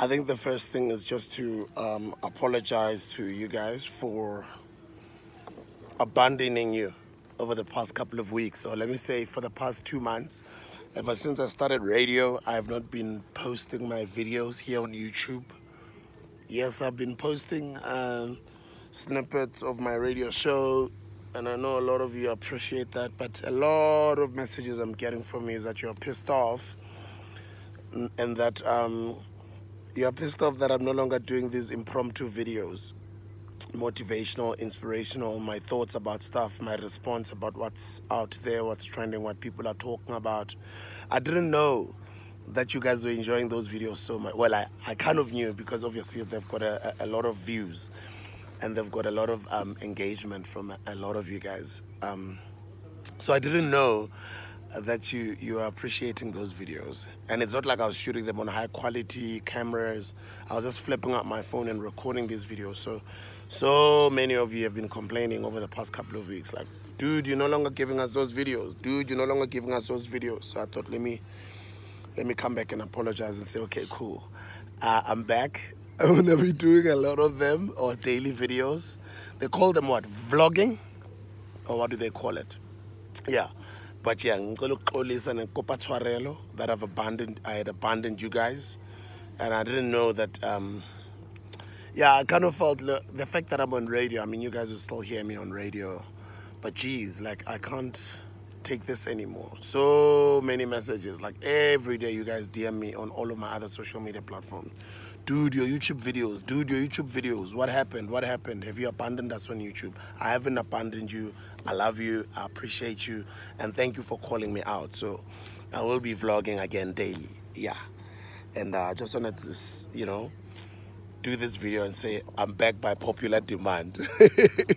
I think the first thing is just to um, apologize to you guys for abandoning you over the past couple of weeks, or let me say for the past two months. Ever since I started radio, I have not been posting my videos here on YouTube. Yes, I've been posting um, snippets of my radio show, and I know a lot of you appreciate that, but a lot of messages I'm getting from you is that you're pissed off and that um, you're pissed off that I'm no longer doing these impromptu videos motivational, inspirational, my thoughts about stuff, my response about what's out there, what's trending, what people are talking about. I didn't know that you guys were enjoying those videos so much. Well, I, I kind of knew because obviously they've got a, a lot of views and they've got a lot of um, engagement from a, a, lot of you guys. Um, so I didn't know that you you are appreciating those videos. And it's not like i was shooting them on high quality cameras. I was just flipping up my phone and recording these videos. So so many of you have been complaining over the past couple of weeks like dude you're no longer giving us those videos. Dude you're no longer giving us those videos. So i thought let me let me come back and apologize and say okay cool. Uh, i'm back. I'm gonna be doing a lot of them or daily videos. They call them what? Vlogging? Or what do they call it? Yeah but yeah ngicela ukuxolisa nenkopa tshwarelo that I've abandoned I had abandoned you guys. And I didn't know that um yeah I kind of felt the fact that I'm on radio I mean you guys will still hear me on radio. But geez like I can't take this anymore. So many messages like every day you guys DM me on all of my other social media platforms dude your youtube videos. Dude your youtube videos. What happened? What happened? Have you abandoned us on youtube? I haven't abandoned you. I love you. I appreciate you. And thank you for calling me out. So i will be vlogging again daily. Yeah. And i uh, just wanted to you know do this video and say i'm back by popular demand